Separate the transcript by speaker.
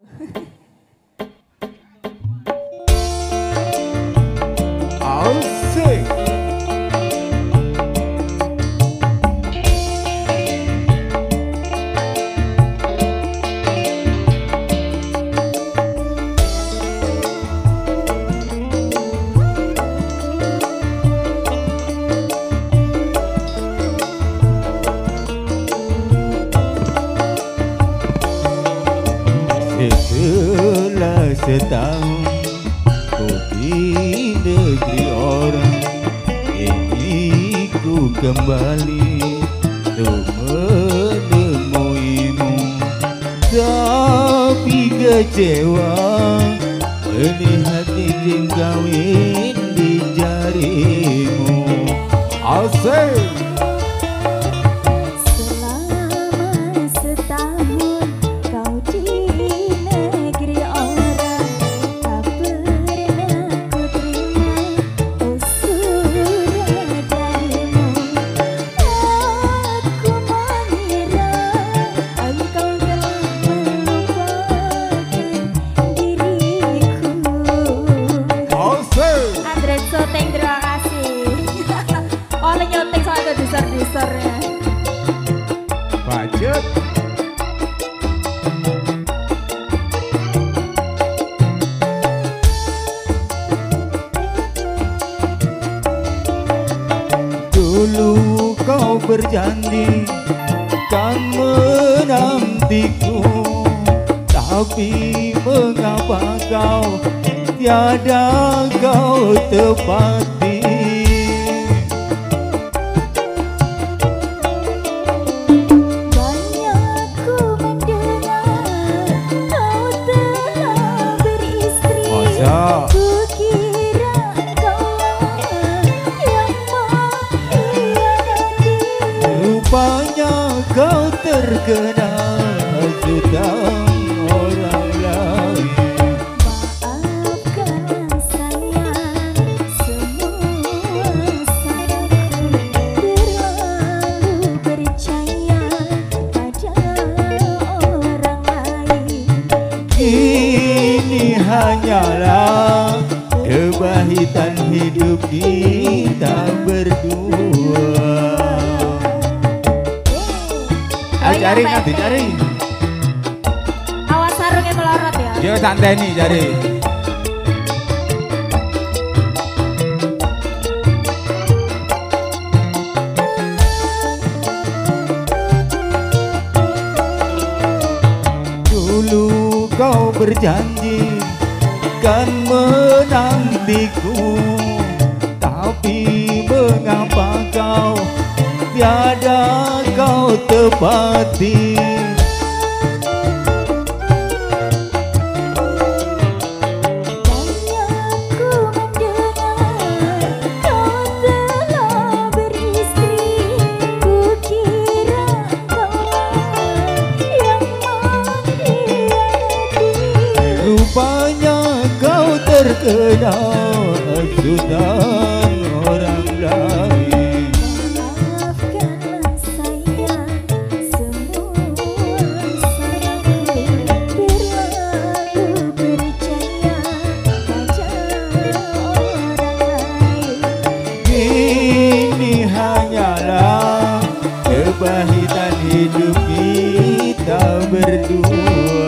Speaker 1: Yeah. setahun Ku di negeri orang Ini ku kembali Untuk menemuimu. Tapi kecewa Melihat cincin kawin di jarimu. Asik berjanji kan menantiku. Tapi mengapa kau tiada kau tepati kau terkena sudah orang lain.
Speaker 2: Maafkan saya semua salahku Terlalu percaya pada orang lain
Speaker 1: Ini hanyalah kebahitan hidup kita berdua Ayo cari nanti cari.
Speaker 2: Awas sarungnya melorot ya.
Speaker 1: Ya santai nih cari. Dulu kau berjanji kan menantiku kau tepati Rupanya kau terkena sudah berdua